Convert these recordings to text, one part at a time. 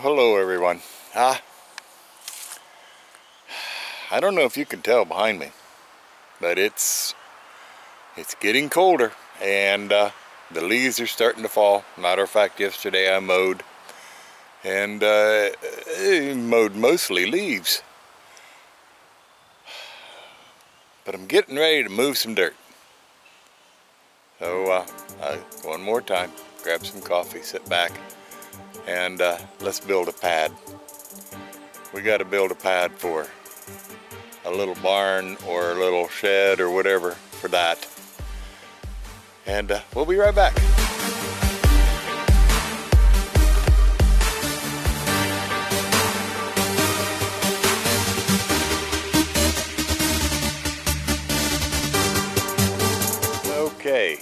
Hello everyone. Ah, I don't know if you can tell behind me, but it's it's getting colder and uh, the leaves are starting to fall. Matter of fact, yesterday I mowed and uh, mowed mostly leaves. But I'm getting ready to move some dirt. So uh, one more time, grab some coffee, sit back, and uh, let's build a pad. We got to build a pad for a little barn or a little shed or whatever for that. And uh, we'll be right back. Okay,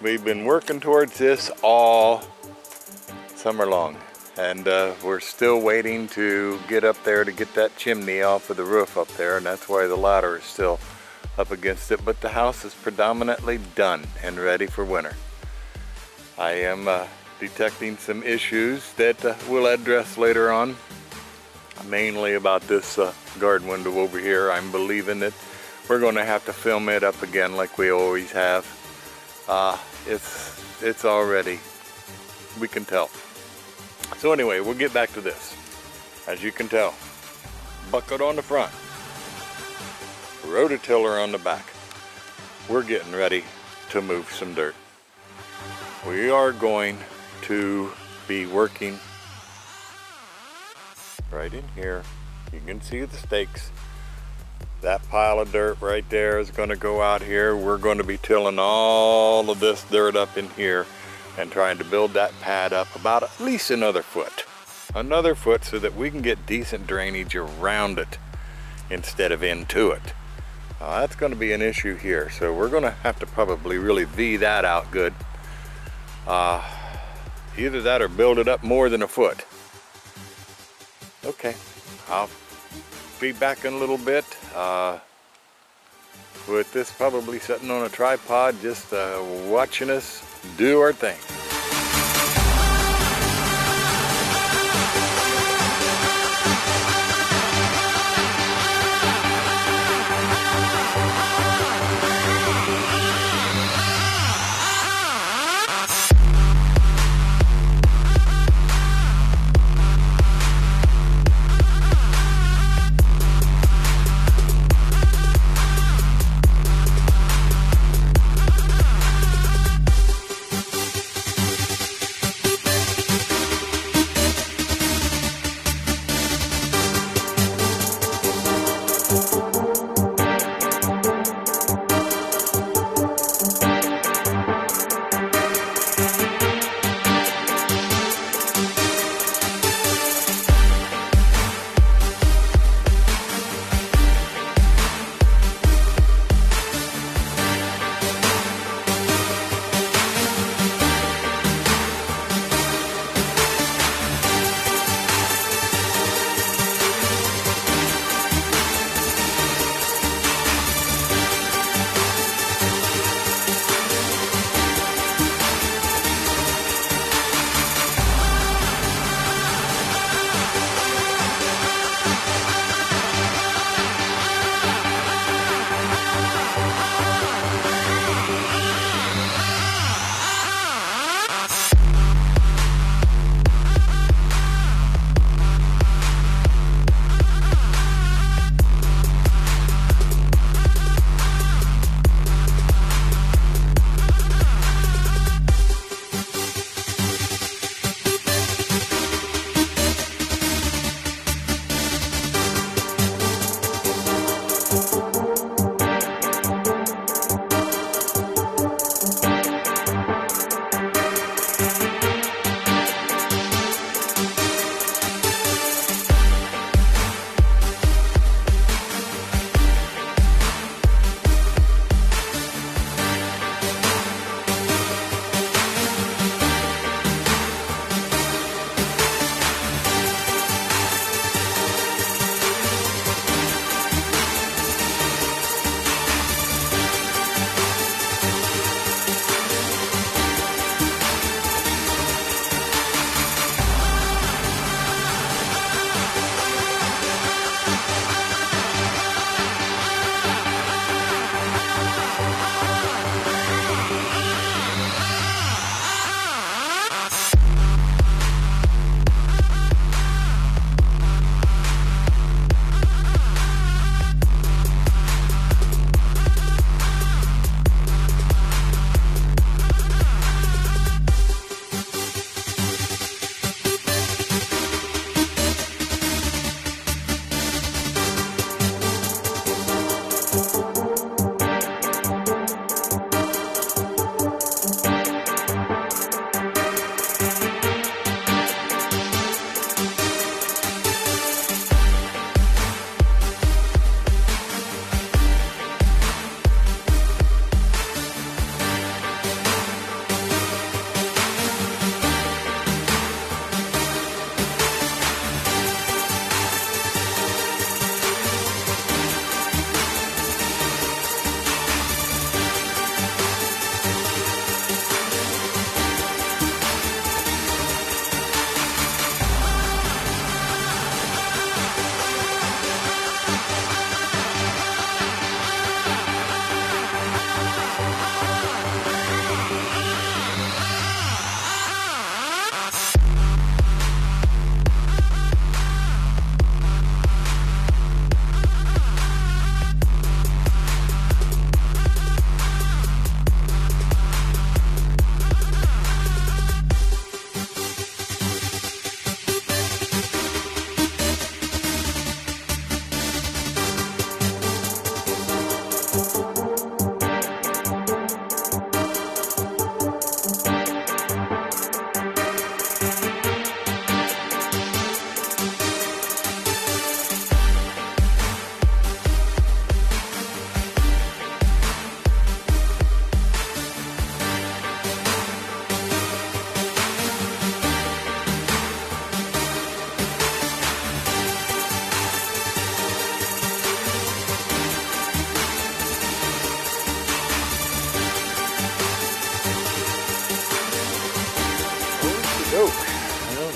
we've been working towards this all summer long. And uh, we're still waiting to get up there to get that chimney off of the roof up there. And that's why the ladder is still up against it. But the house is predominantly done and ready for winter. I am uh, detecting some issues that uh, we'll address later on. Mainly about this uh, garden window over here. I'm believing that we're going to have to film it up again like we always have. Uh, it's, it's already, we can tell. So anyway, we'll get back to this. As you can tell, bucket on the front, rototiller on the back. We're getting ready to move some dirt. We are going to be working right in here. You can see the stakes. That pile of dirt right there is going to go out here. We're going to be tilling all of this dirt up in here and trying to build that pad up about at least another foot. Another foot so that we can get decent drainage around it instead of into it. Uh, that's going to be an issue here, so we're going to have to probably really V that out good. Uh, either that or build it up more than a foot. Okay, I'll be back in a little bit. Uh, with this probably sitting on a tripod, just uh, watching us do our thing.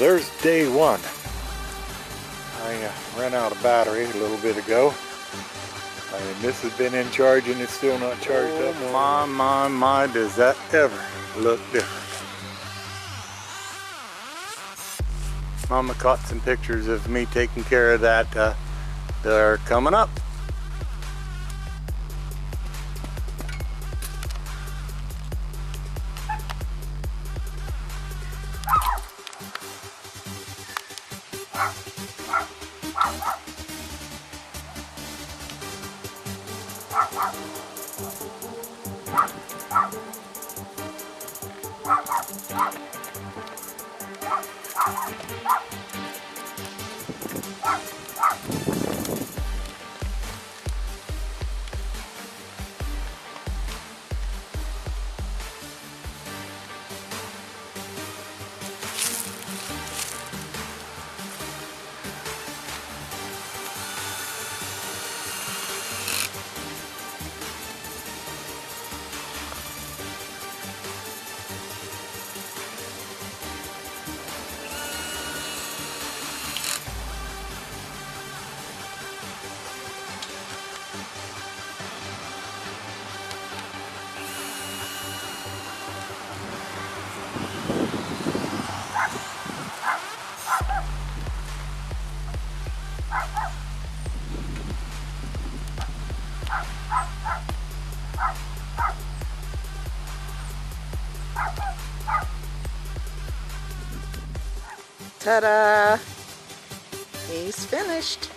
There's day one. I uh, ran out of battery a little bit ago. And this has been in charge and it's still not charged oh, up. my, my, my, does that ever look different. Mama caught some pictures of me taking care of that. Uh, they're coming up. Ta-da! He's finished.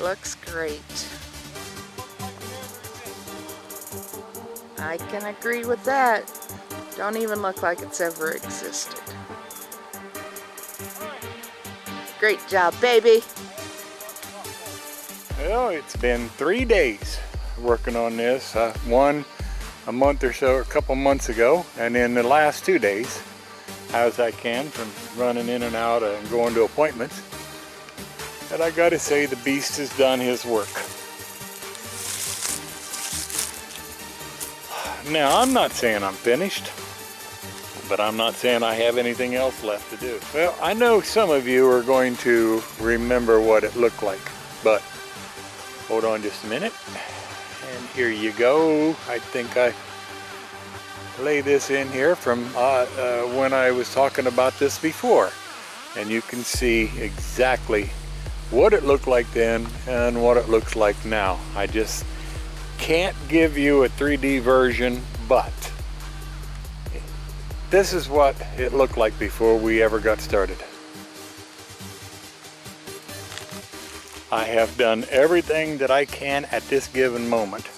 Looks great. I can agree with that. Don't even look like it's ever existed. Great job, baby. Well, it's been three days working on this. Uh, one a month or so, a couple months ago, and then the last two days as I can from running in and out and going to appointments. And I gotta say, the beast has done his work. Now, I'm not saying I'm finished, but I'm not saying I have anything else left to do. Well, I know some of you are going to remember what it looked like, but hold on just a minute. And here you go. I think I lay this in here from uh, uh, when I was talking about this before. And you can see exactly what it looked like then and what it looks like now. I just can't give you a 3D version, but this is what it looked like before we ever got started. I have done everything that I can at this given moment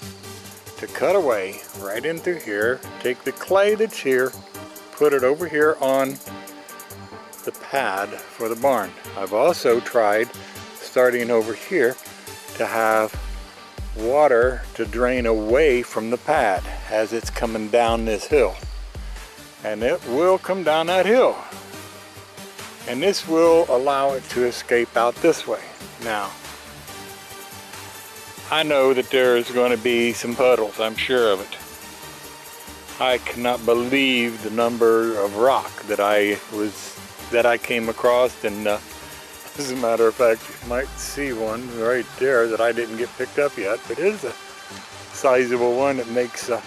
to cut away right in through here, take the clay that's here, put it over here on the pad for the barn. I've also tried starting over here to have water to drain away from the pad as it's coming down this hill. And it will come down that hill. And this will allow it to escape out this way. Now, I know that there is going to be some puddles, I'm sure of it. I cannot believe the number of rock that I was that I came across and uh, as a matter of fact you might see one right there that I didn't get picked up yet but it is a sizable one that makes uh,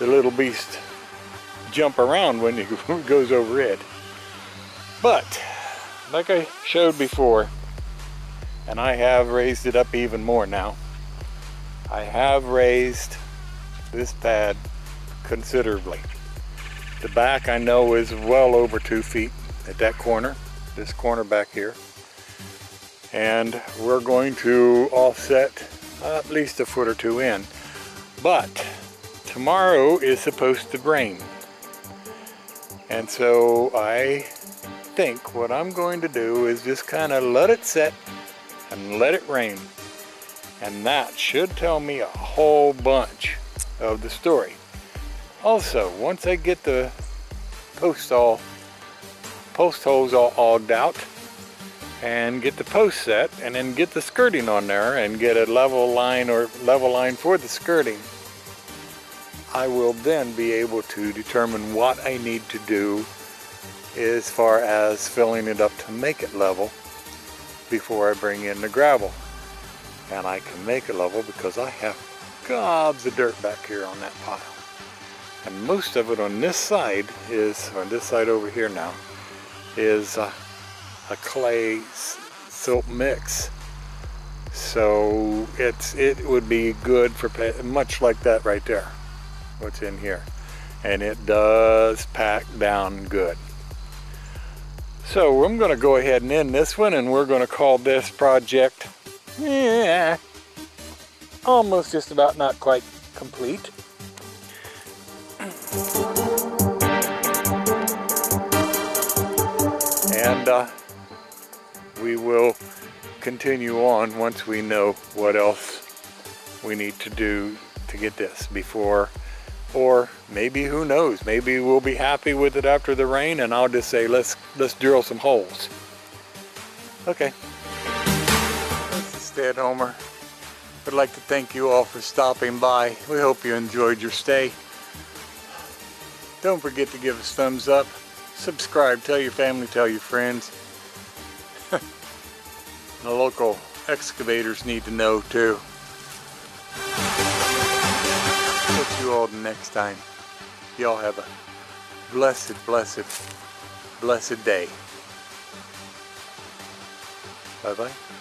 the little beast jump around when he goes over it. But like I showed before and I have raised it up even more now I have raised this pad considerably. The back I know is well over two feet at that corner, this corner back here. And we're going to offset at least a foot or two in. But tomorrow is supposed to rain. And so I think what I'm going to do is just kind of let it set and let it rain. And that should tell me a whole bunch of the story. Also, once I get the post all post holes all auged out and get the post set and then get the skirting on there and get a level line or level line for the skirting, I will then be able to determine what I need to do as far as filling it up to make it level before I bring in the gravel. And I can make a level because I have gobs of dirt back here on that pile. And most of it on this side is, on this side over here now, is uh, a clay silt mix. So it's it would be good for much like that right there, what's in here. And it does pack down good. So I'm going to go ahead and end this one and we're going to call this project yeah, almost just about not quite complete. And uh, we will continue on once we know what else we need to do to get this before or maybe who knows maybe we'll be happy with it after the rain and I'll just say let's let's drill some holes. Okay Stedhomer I'd like to thank you all for stopping by we hope you enjoyed your stay don't forget to give us thumbs up subscribe tell your family tell your friends the local excavators need to know too. Catch you all next time. Y'all have a blessed, blessed, blessed day. Bye-bye.